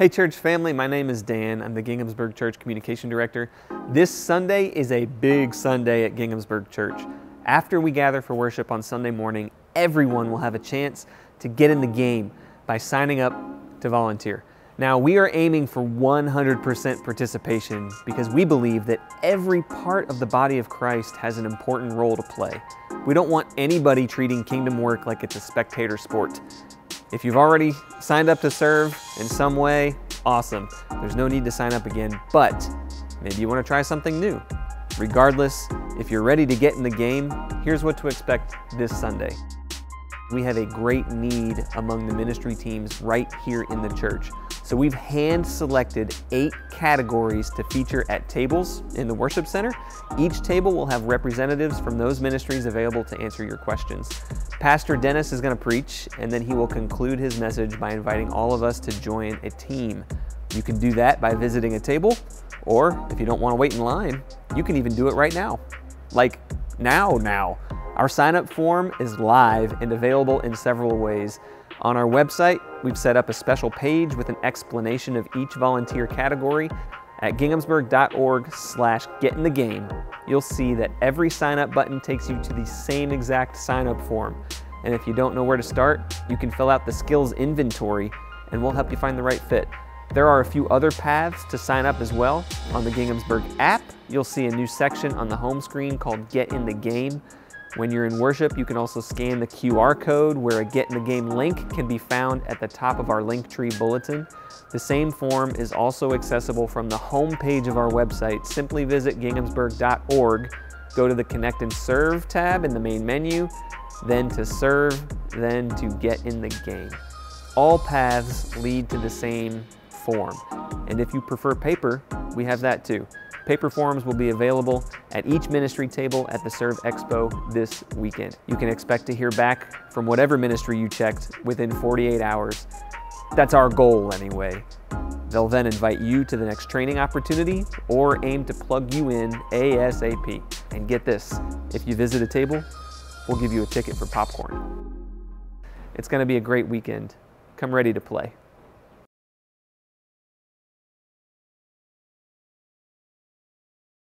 Hey, church family, my name is Dan. I'm the Ginghamsburg Church Communication Director. This Sunday is a big Sunday at Ginghamsburg Church. After we gather for worship on Sunday morning, everyone will have a chance to get in the game by signing up to volunteer. Now, we are aiming for 100% participation because we believe that every part of the body of Christ has an important role to play. We don't want anybody treating kingdom work like it's a spectator sport. If you've already signed up to serve in some way, awesome. There's no need to sign up again, but maybe you want to try something new. Regardless, if you're ready to get in the game, here's what to expect this Sunday. We have a great need among the ministry teams right here in the church. So we've hand selected eight categories to feature at tables in the worship center. Each table will have representatives from those ministries available to answer your questions. Pastor Dennis is going to preach, and then he will conclude his message by inviting all of us to join a team. You can do that by visiting a table, or if you don't want to wait in line, you can even do it right now. Like now, now. Our sign up form is live and available in several ways. On our website, we've set up a special page with an explanation of each volunteer category. At ginghamsburg.org slash get in the game, you'll see that every sign up button takes you to the same exact sign up form. And if you don't know where to start, you can fill out the skills inventory and we'll help you find the right fit. There are a few other paths to sign up as well. On the Ginghamsburg app, you'll see a new section on the home screen called Get in the Game. When you're in worship, you can also scan the QR code where a Get in the Game link can be found at the top of our Linktree bulletin. The same form is also accessible from the home page of our website. Simply visit ginghamsburg.org, go to the Connect and Serve tab in the main menu, then to serve, then to get in the game. All paths lead to the same form. And if you prefer paper, we have that too. Paper forms will be available at each ministry table at the Serve Expo this weekend. You can expect to hear back from whatever ministry you checked within 48 hours. That's our goal anyway. They'll then invite you to the next training opportunity or aim to plug you in ASAP. And get this, if you visit a table, we'll give you a ticket for popcorn. It's going to be a great weekend. Come ready to play.